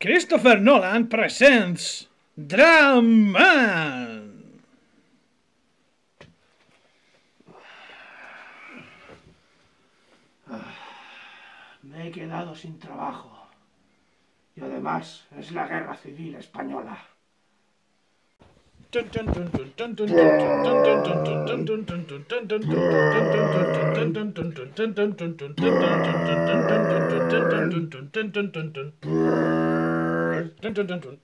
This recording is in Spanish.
Christopher Nolan presents Drama. Me he quedado sin trabajo. Y además es la guerra civil española. Dun, dun, dun,